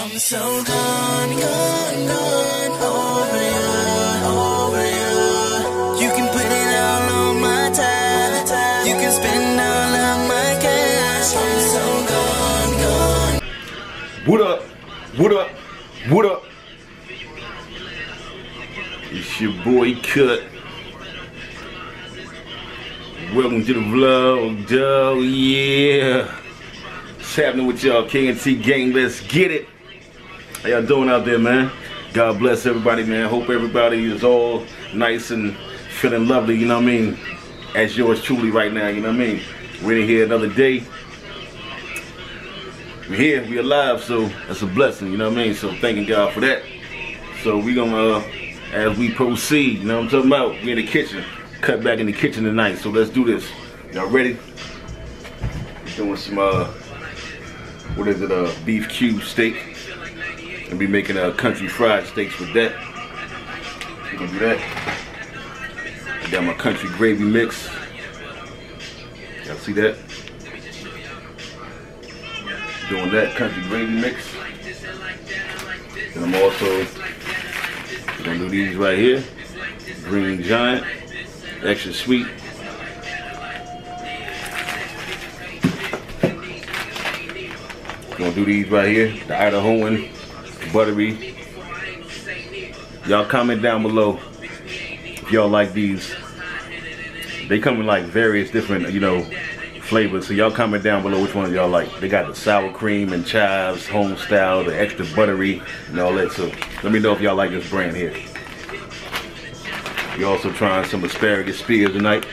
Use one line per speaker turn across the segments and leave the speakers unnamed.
I'm so gone, gone, gone over you, over you. You can put it all on my tab. You can spend all of my cash. I'm so gone, gone.
What up? What up? What up? It's your boy Cut. Welcome to the vlog, dog. Yeah. What's happening with y'all? KNT gang, let's get it. How y'all doing out there, man? God bless everybody, man. Hope everybody is all nice and feeling lovely, you know what I mean? As yours truly right now, you know what I mean? We're in here another day. We're here, we're alive, so that's a blessing, you know what I mean? So thanking God for that. So we gonna, uh, as we proceed, you know what I'm talking about? We in the kitchen, cut back in the kitchen tonight, so let's do this. Y'all ready? Doing some, uh, what is it, uh, beef cube steak. And be making uh, country fried steaks with that. We gonna do that. I got my country gravy mix. Y'all see that? doing that country gravy mix. And I'm also gonna do these right here. Green Giant, extra sweet. Gonna do these right here, the Idahoan, buttery. Y'all comment down below if y'all like these. They come in like various different, you know, flavors. So y'all comment down below which one y'all like. They got the sour cream and chives, home style, the extra buttery, and all that. So let me know if y'all like this brand here. We also trying some asparagus spears tonight.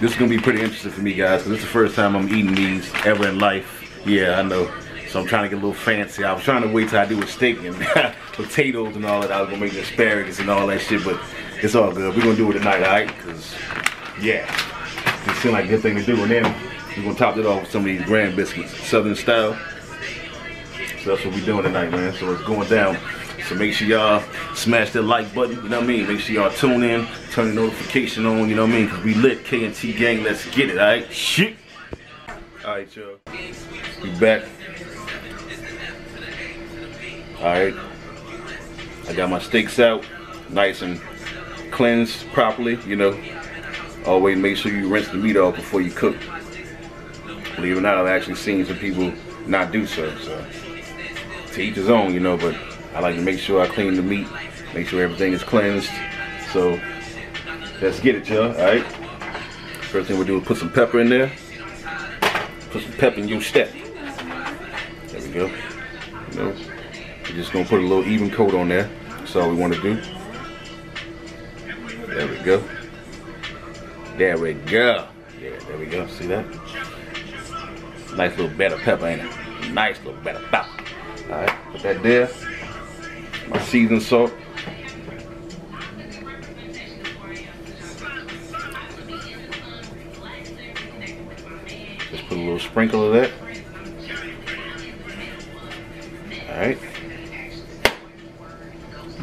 This is gonna be pretty interesting for me, guys, because this is the first time I'm eating these ever in life. Yeah, I know. So I'm trying to get a little fancy. I was trying to wait till I do a steak and potatoes and all that. I was gonna make asparagus and all that shit, but it's all good. We're gonna do it tonight, alright? Because, yeah. It seemed like a good thing to do. And then we're gonna top it off with some of these grand biscuits, southern style. So that's what we're doing tonight, man. So it's going down. So make sure y'all smash that like button, you know what I mean? Make sure y'all tune in, turn the notification on, you know what I mean? Cause we lit K&T gang, let's get it, alright? Shit. Alright, y'all. We back. Alright. I got my steaks out, nice and cleansed properly, you know. Always make sure you rinse the meat off before you cook. Believe it or not, I've actually seen some people not do so. So to each his own, you know, but I like to make sure I clean the meat, make sure everything is cleansed. So let's get it, y'all, alright? First thing we'll do is put some pepper in there. Put some pepper in your step. There we go. You know, we're just gonna put a little even coat on there. That's all we wanna do. There we go. There we go. Yeah, there we go. See that? Nice little bit of pepper in it. Nice little bit of pepper. Alright, put that there. My seasoned salt. Just put a little sprinkle of that.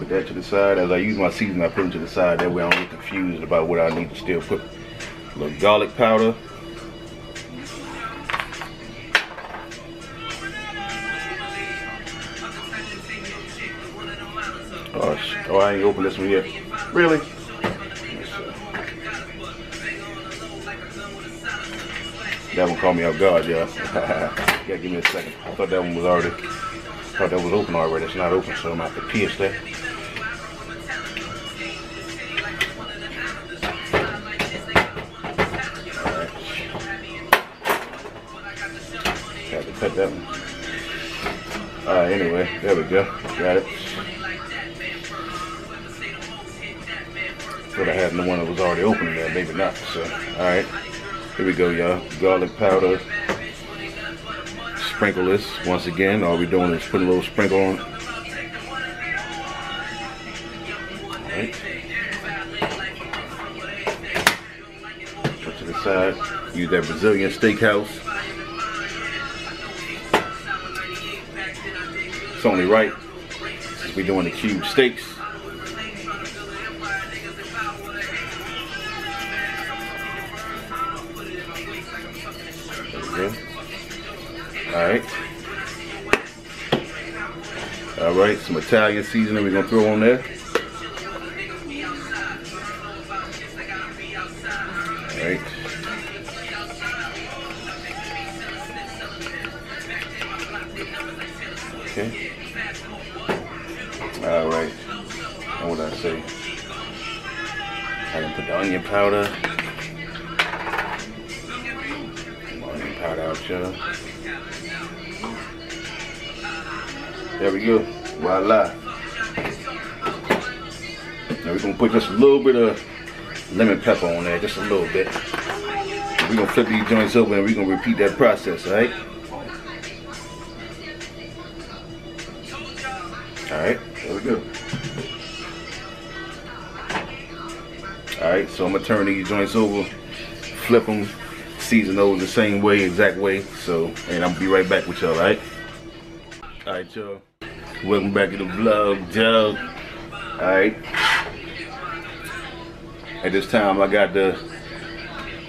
That to the side. As I use my seasoning, I put them to the side. That way I don't get confused about what I need to still put. A little garlic powder. Oh, sh oh, I ain't opened this one yet. Really? That one caught me off guard, y'all. gotta give me a second. I thought that one was already, thought that was open already. It's not open, so I'm gonna have to pierce that. Go. Got it. Thought I had the one that was already open there, maybe not. So, alright. Here we go, y'all. Garlic powder. Sprinkle this once again. All we're doing is putting a little sprinkle on. Alright. Put to the side. Use that Brazilian steakhouse. It's only right. Since we doing the cube steaks. Alright. Alright, some Italian seasoning we're gonna throw on there. Powder out, y'all. There we go. Voila. Now we're gonna put just a little bit of lemon pepper on there, just a little bit. We're gonna flip these joints over and we're gonna repeat that process, alright? Alright, there we go. Alright, so I'm gonna turn these joints over, flip them, season those the same way, exact way. So, and I'm gonna be right back with y'all, alright? Alright, y'all. Welcome back to the vlog, dog. Alright. At this time, I got the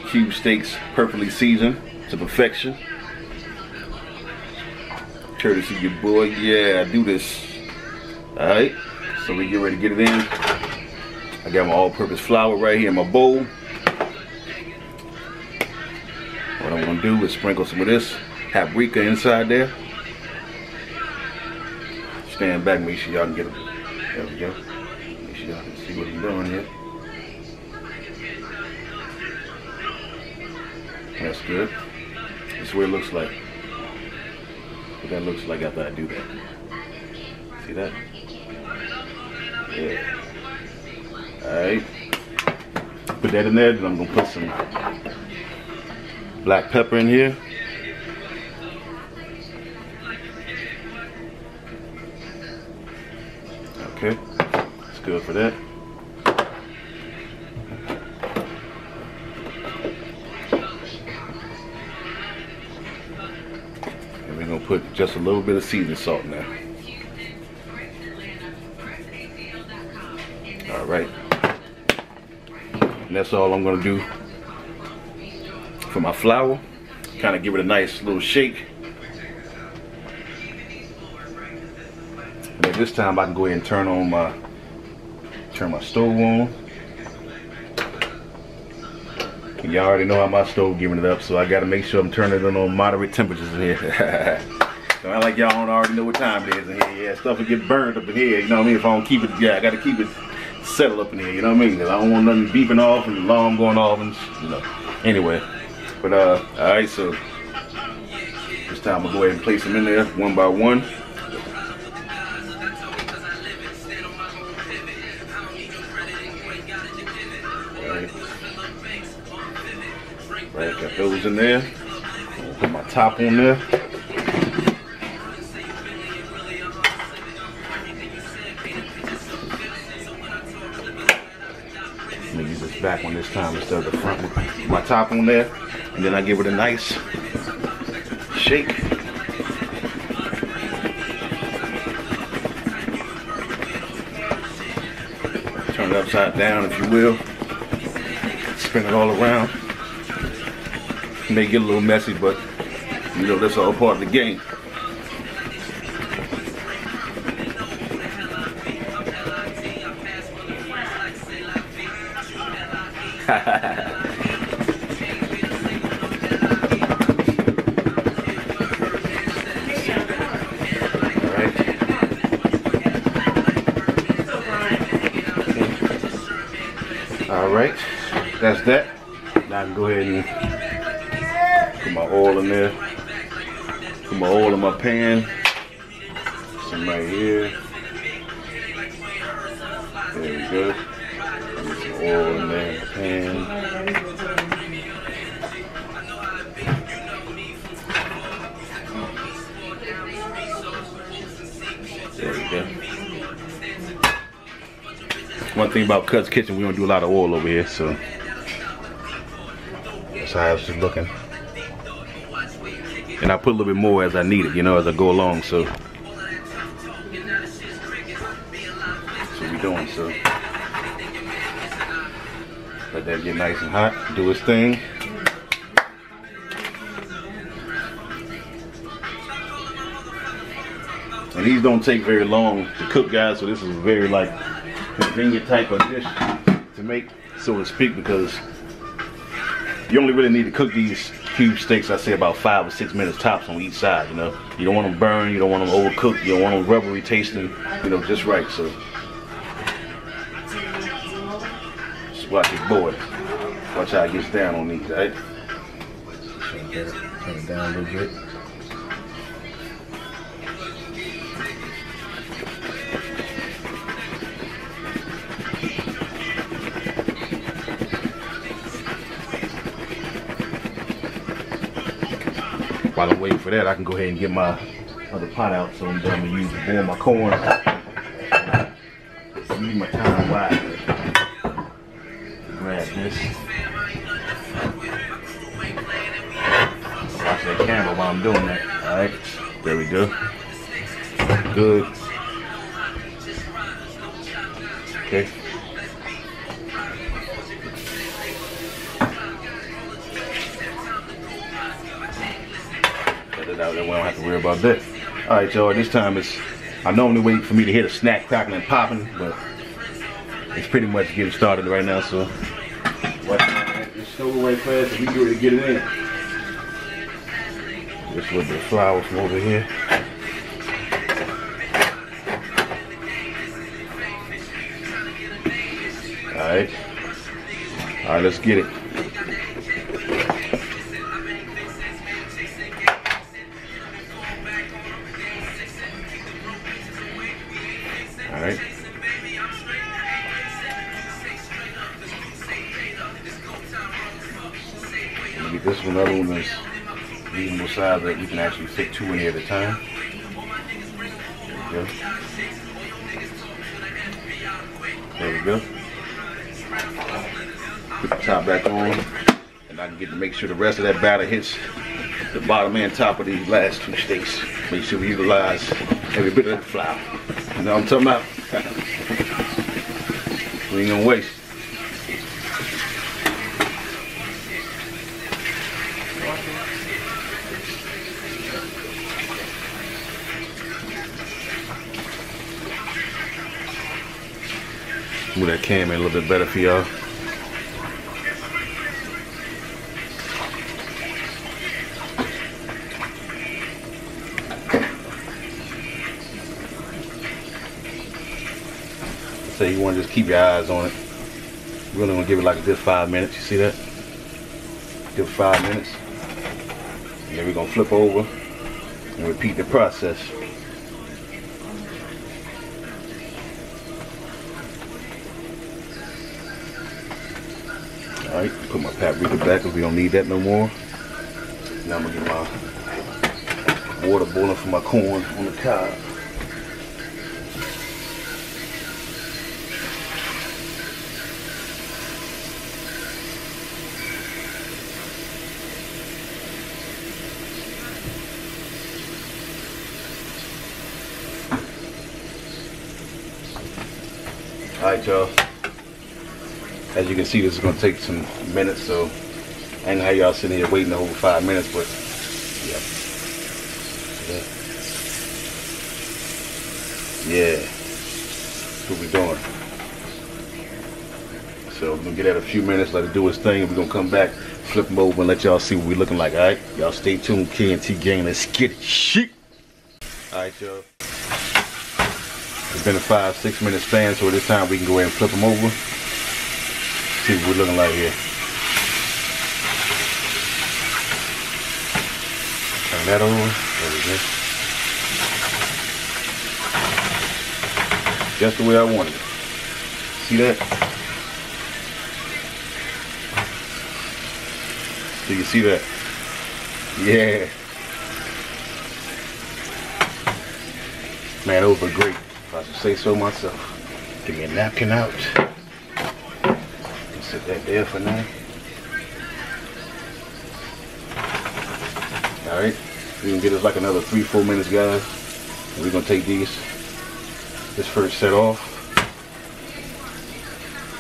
cube steaks perfectly seasoned to perfection. Courtesy of your boy. Yeah, I do this. Alright. So we get ready to get it in. I got my all-purpose flour right here in my bowl. Do is sprinkle some of this paprika inside there. Stand back, make sure y'all can get it. There we go. Make sure y'all can see what I'm doing here. That's good. That's what it looks like. What that looks like after I do that. See that? Yeah. Alright. Put that in there, then I'm gonna put some black pepper in here. Okay, it's good for that. And we're gonna put just a little bit of seasoning salt in there. All right. And that's all I'm gonna do for my flour. Kind of give it a nice little shake. And at this time I can go ahead and turn on my turn my stove on. Y'all already know how my stove giving it up, so I gotta make sure I'm turning it on moderate temperatures in here. so I like y'all don't already know what time it is in here. Yeah, stuff will get burned up in here, you know what I mean? If I don't keep it, yeah, I gotta keep it settled up in here, you know what I mean? I don't want nothing beeping off and the alarm going off and, you know. Anyway, but uh, alright, so this time I'll go ahead and place them in there one by one. Alright. Right, got those in there. Put my top on there. Let me use this back one this time instead of the front. My top on there, and then I give it a nice shake. Turn it upside down, if you will. Spin it all around. May get a little messy, but you know that's all part of the game. Alright. Alright, that's that. Now I can go ahead and put my oil in there. Put my oil in my pan. Some right here. One thing about Cut's Kitchen, we don't do a lot of oil over here, so that's how it's just looking. And I put a little bit more as I need it, you know, as I go along, so. That's what we doing, so. Let that get nice and hot, do its thing. And these don't take very long to cook, guys. So this is very like convenient type of dish to make, so to speak, because you only really need to cook these cube steaks. I say about five or six minutes tops on each side. You know, you don't want them burned, you don't want them overcooked, you don't want them rubbery tasting. You know, just right. So just watch your boy. Watch how it gets down on these, right? Turn it down a little bit. Waiting for that, I can go ahead and get my other pot out. So I'm going to use to boil my corn. Use my time wisely. Grab this. Watch that camera while I'm doing that. All right, there we go. Good. Okay. It out, we don't have to worry about that. All right, y'all. This time it's. I normally wait for me to hit a snack crackling and popping, but it's pretty much getting started right now. So this stove right fast, and we get ready to get it in. Just a little bit of flour from over here. All right. All right, let's get it. Size that you can actually fit two in here at a time. There we go. There we go. Put the top back on, and I can get to make sure the rest of that batter hits the bottom and top of these last two steaks. Make sure we utilize every bit of that flour. You know what I'm talking about? we ain't gonna waste. Move that cam in a little bit better for y'all. So you want to just keep your eyes on it. Really want to give it like a good five minutes. You see that? Good five minutes. And then we're gonna flip over and repeat the process. Alright, put my paprika back because we don't need that no more. Now I'm gonna get my water boiling for my corn on the cob. Alright y'all. As you can see, this is gonna take some minutes, so I ain't have y'all sitting here waiting whole five minutes, but yeah. Yeah. That's what we doing. So we're gonna get that a few minutes, let it do its thing, and we're gonna come back, flip them over, and let y'all see what we looking like, alright? Y'all stay tuned, KNT gang, let's get it. Shit. Alright, y'all. It's been a five, six minute span, so this time we can go ahead and flip them over. See what we're looking like here. Turn that over. There we go. Just the way I wanted it. See that? Do you see that? Yeah. Man, those were great. If I should say so myself. Give me a napkin out. That there for now. Alright. We can get us like another three, four minutes, guys. We're gonna take these this first set off.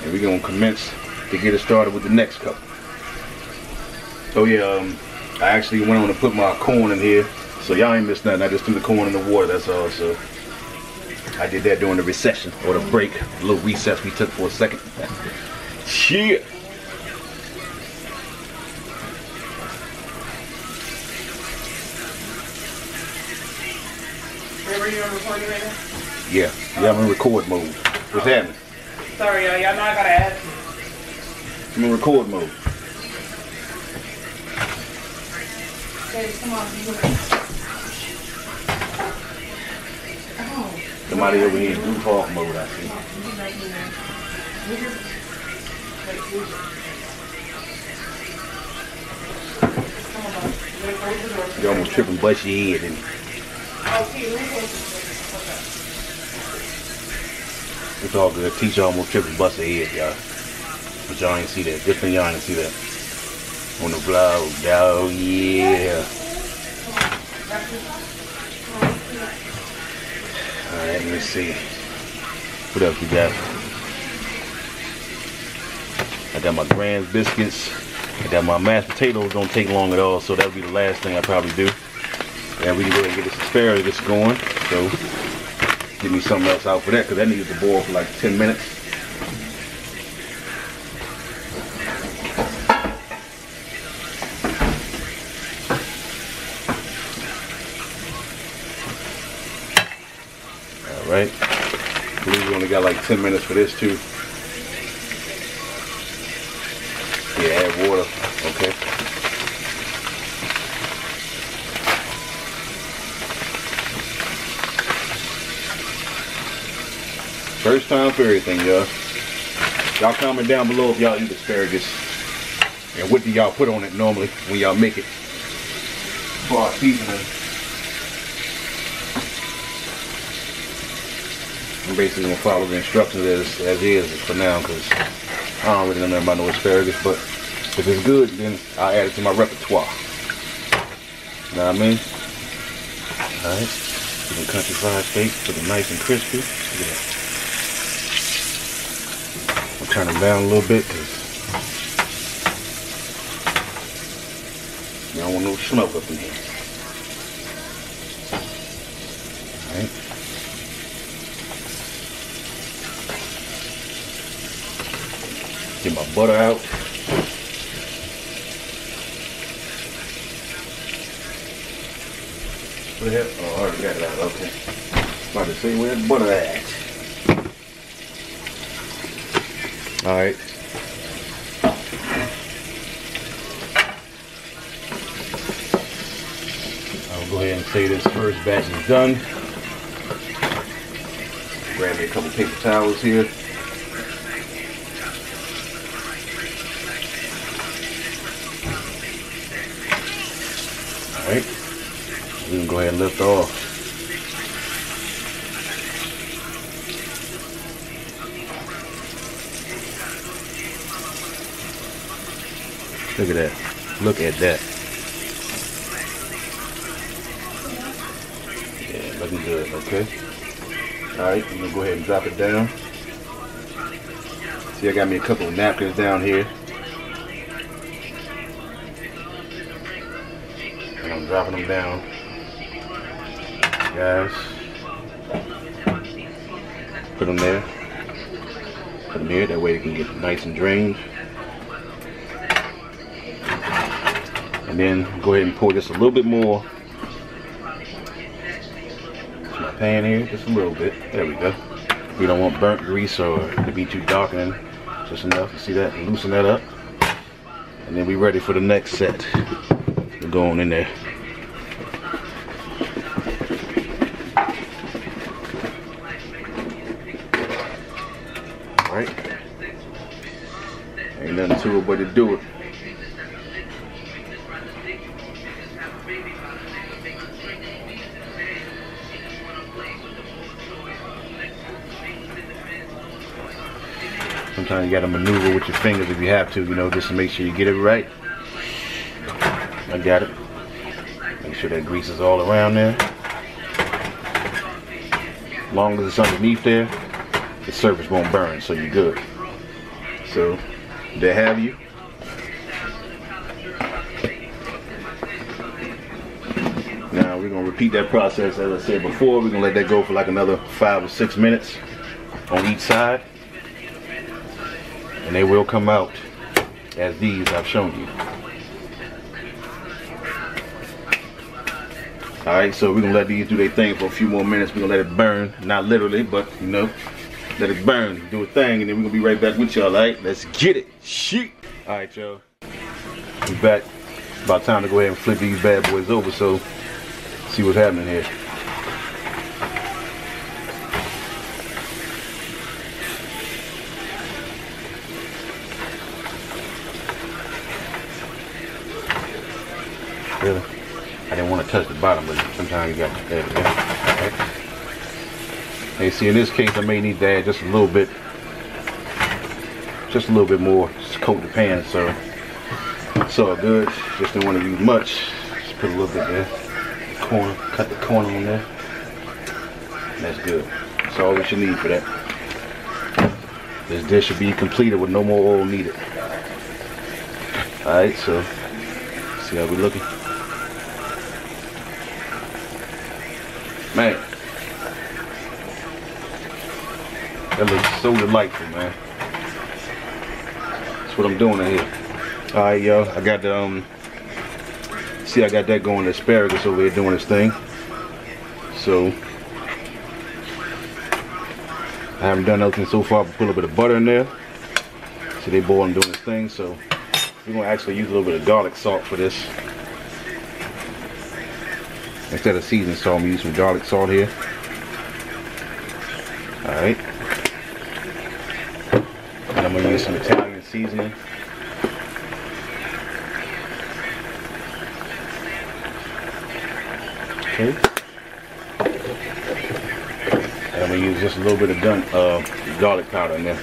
And we're gonna commence to get it started with the next cup. Oh yeah, um, I actually went on to put my corn in here. So y'all ain't missed nothing. I just threw the corn in the water, that's all. So I did that during the recession or the break, little recess we took for a second. Shit.
You on recording right now?
Yeah, yeah, I'm in record mode. What's oh. happening?
Sorry, y'all. Y'all know I gotta ask.
I'm in record mode.
Hey, come on. You. Oh.
Somebody over here in goof off mode, I see. You almost tripping bust your head and it's all good. Teisha almost tripping bust her head, y'all. But y'all ain't see that. Good thing y'all ain't see that. On the vlog, oh yeah. Alright, let me see. What else we got? I got my Grands biscuits. I got my mashed potatoes. Don't take long at all, so that'll be the last thing I probably do. And we can go ahead and get this asparagus going. So give me something else out for that because that needs to boil for like 10 minutes. All right. We only got like 10 minutes for this too. Yeah, add water. Okay. First time for everything, y'all. Y'all comment down below if y'all eat asparagus. And what do y'all put on it normally when y'all make it? For our seasoning. I'm basically gonna follow the instructions as, as is for now because I don't really know nothing about no asparagus, but if it's good, then I'll add it to my repertoire. You know what I mean? Alright. Some country fried steak, looking nice and crispy. Look at that. I'll turn them down a little bit because you don't want no smoke up in here. Alright. Get my butter out. What the hell? Oh, I already got it out. Okay. About to say where's the butter at? All right. I'll go ahead and say this first batch is done. Grab me a couple paper towels here. Alright. We can go ahead and lift off. Look at that. Look at that. Yeah, looking good, okay? Alright, I'm gonna go ahead and drop it down. See, I got me a couple of napkins down here. And I'm dropping them down. Guys. Put them there. Put them here, that way they can get nice and drained. And then go ahead and pour just a little bit more. To my pan here, just a little bit. There we go. We don't want burnt grease or to be too darkening. Just enough. See that? Loosen that up. And then we ready for the next set. We're going in there. Alright. Ain't nothing to it but to do it. You gotta maneuver with your fingers if you have to, you know, just to make sure you get it right. I got it. Make sure that grease is all around there. As long as it's underneath there, the surface won't burn, so you're good. So, there have you. Now we're gonna repeat that process as I said before. We're gonna let that go for like another five or six minutes on each side. And they will come out as these I've shown you. Alright, so we're gonna let these do their thing for a few more minutes. We're gonna let it burn. Not literally, but you know, let it burn, do a thing, and then we're gonna be right back with y'all, alright? Let's get it. Shit. Alright, y'all. We back. About time to go ahead and flip these bad boys over, so see what's happening here. Really? I didn't want to touch the bottom, but sometimes you got there we go. Okay. Hey, see, in this case, I may need to add just a little bit, just a little bit more, just coat the pan, so it's all good. Just didn't want to use much. Just put a little bit there. Corner, cut the corner on there. That's good. That's all that you need for that. This dish should be completed with no more oil needed. Alright, so see how we looking? Man. That looks so delightful, man. That's what I'm doing in here. Alright, y'all. I got the, um, see, I got that going. Asparagus over here doing its thing. So, I haven't done nothing so far but put a little bit of butter in there. See, they boiling doing its thing. So, we're going to actually use a little bit of garlic salt for this. Instead of seasoning salt, I'm using some garlic salt here. Alright. And I'm going to use some Italian seasoning. Okay. And I'm going to use just a little bit of gun, uh, garlic powder in there.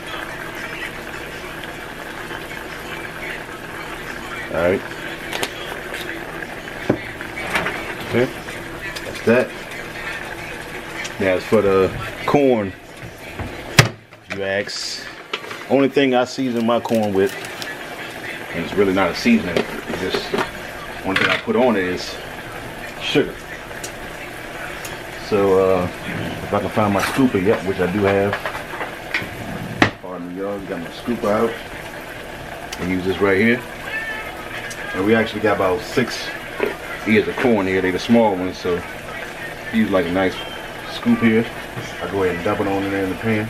Alright. Okay. That's that. As for the corn, you ask, only thing I season my corn with, and it's really not a seasoning, it's just one thing I put on it is sugar. So uh, if I can find my scooper yet, which I do have, pardon me y'all, got my scooper out. And use this right here. And we actually got about six ears of corn here. They're the small ones, so use like a nice scoop here. I go ahead and dump it on in there in the pan.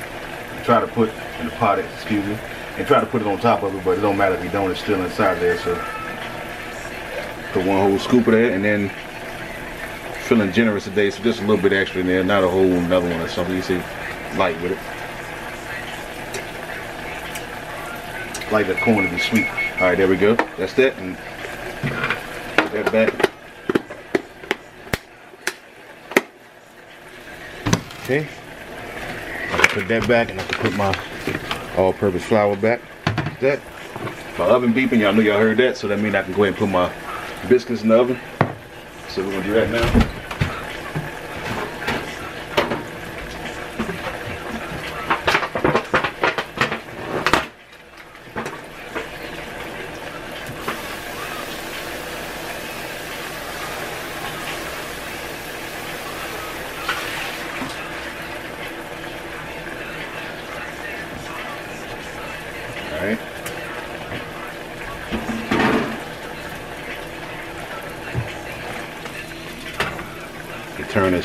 And try to put in the pot, excuse me, and try to put it on top of it, but it don't matter if you don't, it's still inside there. So put one whole scoop of that, and then feeling generous today, so just a little bit extra in there, not a whole another one or something. You see, light with it. Like the corn to be sweet. All right, there we go. That's that, and put that back. Okay. I can put that back, and I can put my all-purpose flour back. That. My oven beeping, y'all know y'all heard that, so that means I can go ahead and put my biscuits in the oven. So we're gonna do that now.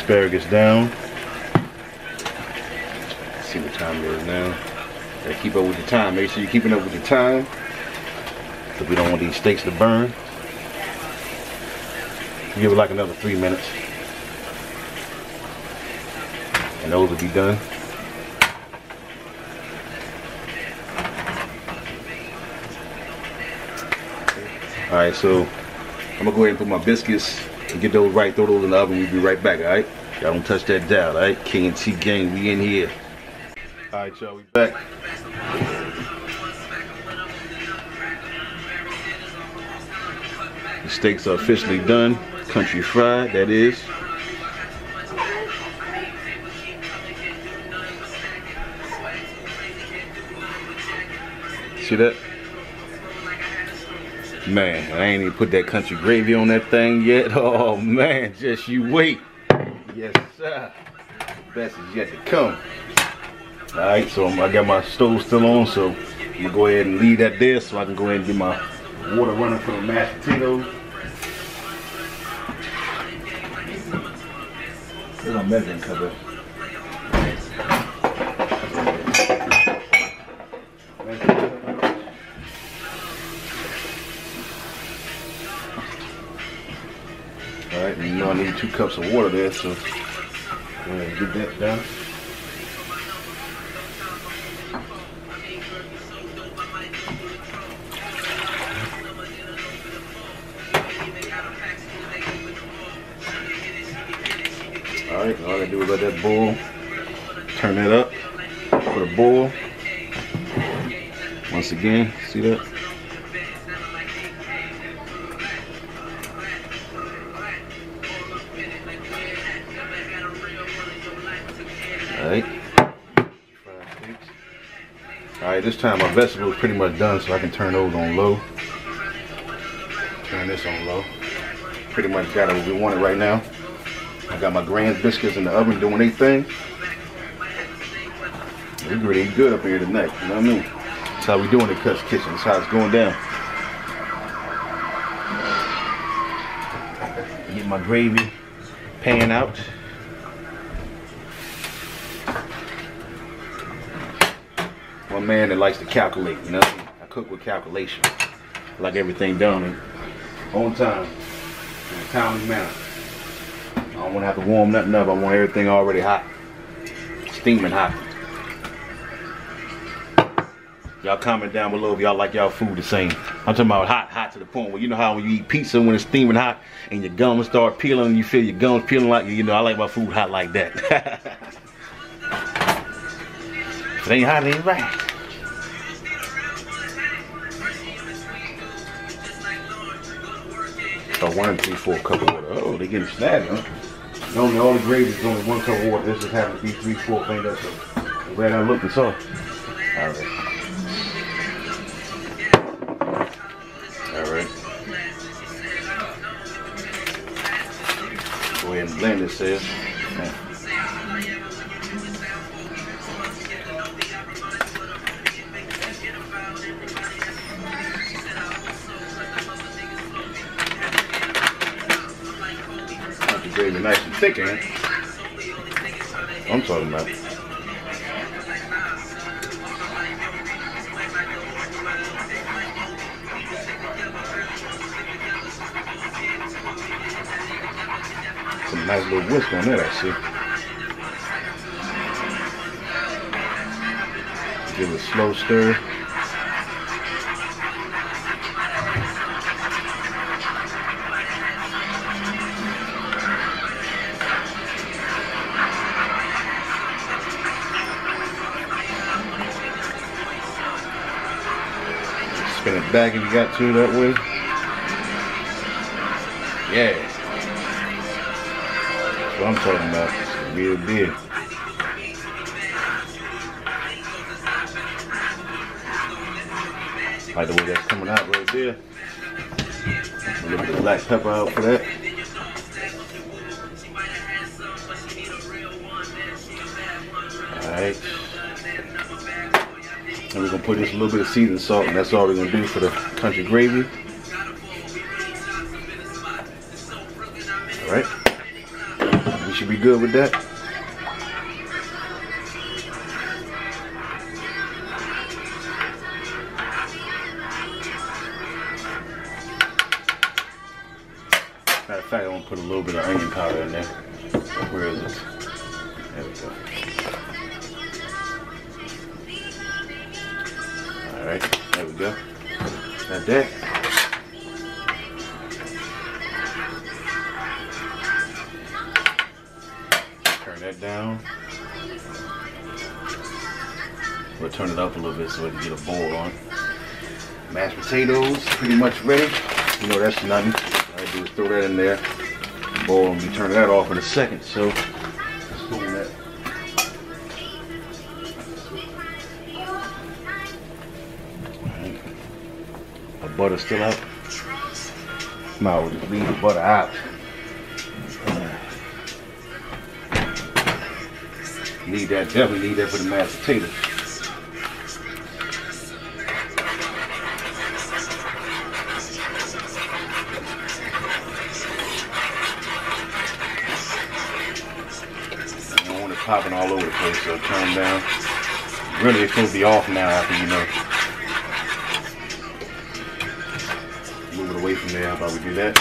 Asparagus down. Let's see what time it is now. Gotta keep up with the time. Make sure you're keeping up with the time. Because we don't want these steaks to burn. Give it like another three minutes. And those will be done. All right, so I'm gonna go ahead and put my biscuits get those right, throw those in the oven. We'll be right back, all right? Y'all don't touch that dial, all right? King and T gang, we in here. All right, y'all, we back. The steaks are officially done. Country fried, that is. See that? Man, I ain't even put that country gravy on that thing yet. Oh man, just you wait. Yes, sir. Best is yet to come. Alright, so I got my stove still on, so I'm gonna go ahead and leave that there so I can go ahead and get my water running for the mashed potatoes. Where's my measuring cup need two cups of water there, so get that done. Alright, all I do is let that boil. Turn that up for the boil. Once again, see that? This time my vegetable is pretty much done, so I can turn those on low. Turn this on low. Pretty much got it where we wanted right now. I got my Grand biscuits in the oven doing their thing. We really good up here tonight, you know what I mean? That's how we doing it, Cuts Kitchen. That's how it's going down. Get my gravy pan out. One man that likes to calculate, you know? I cook with calculation. I like everything done on time, in a timely manner. I don't want to have to warm nothing up. I want everything already hot, steaming hot. Y'all comment down below if y'all like y'all food the same. I'm talking about hot, hot to the point where you know how when you eat pizza when it's steaming hot and your gums start peeling and you feel your gums peeling like you know I like my food hot like that. if it ain't hot, it ain't right. Oh, one and three, four cup of water. Oh, they getting snappy, huh? Normally all the gravy is only one cup of water. This just happens to be three, four things. That's the way I look and saw. All right. All right. Go ahead and blend this, sis. It? I'm talking about. Some nice little whisk on that, I see. Give it a slow stir. Back if you got to that way. Yeah. That's what I'm talking about. Real deal. Like the way that's coming out right there. A little bit of black pepper out for that. Alright. And we're gonna put just a little bit of seasoning salt, and that's all we're gonna do for the country gravy. Alright. We should be good with that. Boil on. Mashed potatoes, pretty much ready. You know that's nothing. All I do is throw that in there. Boil and we turn that off in a second. So let's spoon that. My butter's still out. Now we'll just leave the butter out. Need that, definitely need that for the mashed potatoes. Popping all over the place, so them down. Really, it's supposed to be off now after you know. Move it away from there. How about we do that?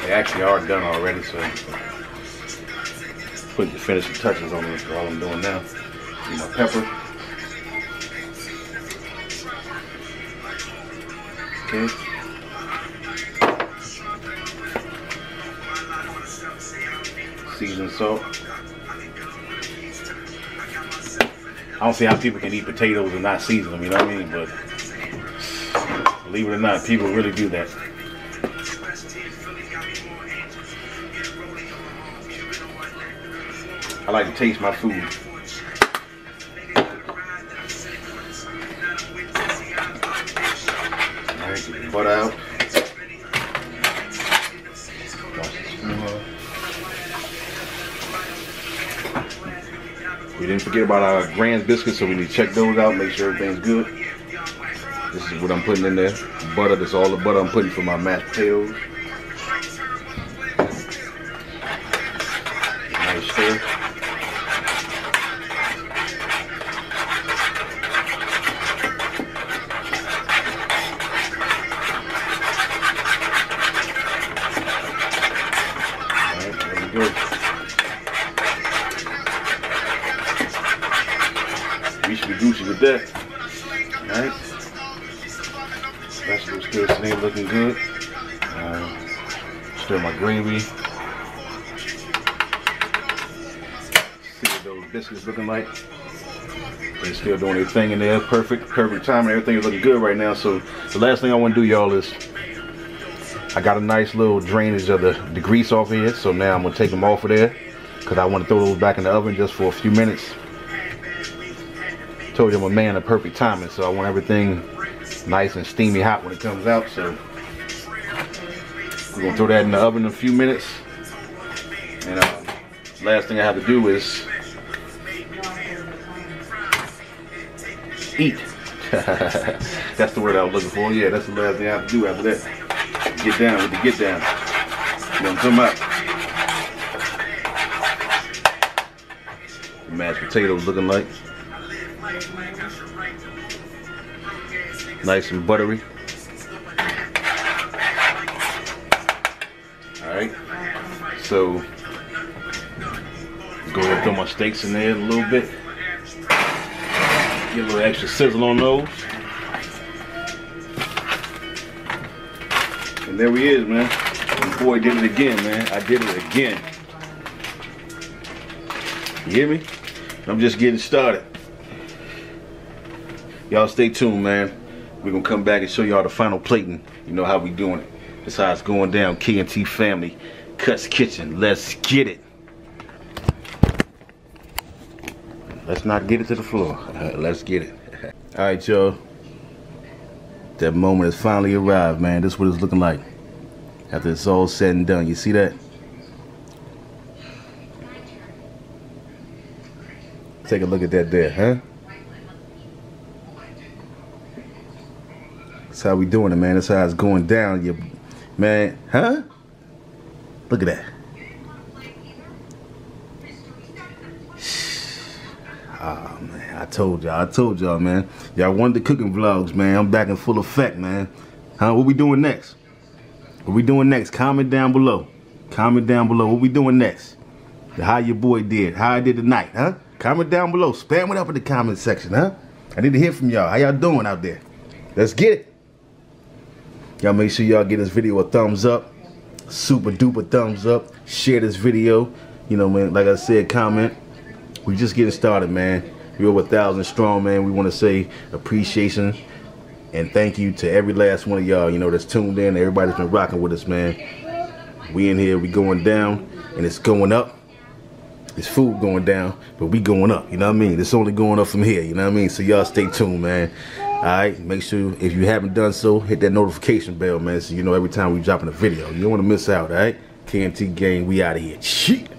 They actually are done already, so put the finishing touches on it. All I'm doing now. You pepper. Okay. Seasoned salt. I don't see how people can eat potatoes and not season them, you know what I mean? But believe it or not, people really do that. I like to taste my food. Forget about our Grands biscuits, so we need to check those out, make sure everything's good. This is what I'm putting in there. Butter, that's all the butter I'm putting for my mashed potatoes. We should be Gucci with that. Alright. Vegetables still sitting looking good. Uh, stir my gravy. See what those biscuits looking like. They're still doing their thing in there. Perfect, perfect time. Everything is looking good right now. So the last thing I want to do, y'all, is I got a nice little drainage of the, the grease off here. So now I'm going to take them off of there because I want to throw those back in the oven just for a few minutes. Told you I'm a man of perfect timing, so I want everything nice and steamy hot when it comes out. So we're gonna throw that in the oven in a few minutes. And uh, last thing I have to do is eat. that's the word I was looking for. Yeah, that's the last thing I have to do after that. Get down with the get down. You know what I'm talking about? Mashed potatoes looking like. Nice and buttery. Alright. So go ahead and throw my steaks in there a little bit. Get a little extra sizzle on those. And there he is, man. Boy did it again, man. I did it again. You hear me? I'm just getting started. Y'all stay tuned, man. We're gonna come back and show y'all the final plating. You know how we doing it. That's how it's going down. K&T family, Cuts Kitchen. Let's get it. Let's not get it to the floor. let's get it. All right, y'all. That moment has finally arrived, man. This is what it's looking like after it's all said and done. You see that? Take a look at that there, huh? How we doing it, man. That's how it's going down. You, man, huh? Look at that. Ah, man, I told y'all. I told y'all, man. Y'all wanted the cooking vlogs, man. I'm back in full effect, man. Huh? What we doing next? What we doing next? Comment down below. Comment down below. What we doing next? How your boy did. How I did tonight, huh? Comment down below. Spam it up in the comment section, huh? I need to hear from y'all. How y'all doing out there? Let's get it. Y'all make sure y'all give this video a thumbs up. Super duper thumbs up. Share this video. You know, man, like I said, comment. We just getting started, man. We're over a thousand strong, man. We want to say appreciation and thank you to every last one of y'all, you know, that's tuned in. Everybody's been rocking with us, man. We in here, we going down, and it's going up. It's food going down, but we going up, you know what I mean? It's only going up from here, you know what I mean? So y'all stay tuned, man. Alright, make sure if you haven't done so, hit that notification bell, man, so you know every time we dropping a video. You don't want to miss out, alright? KnT gang, we out of here. Shit.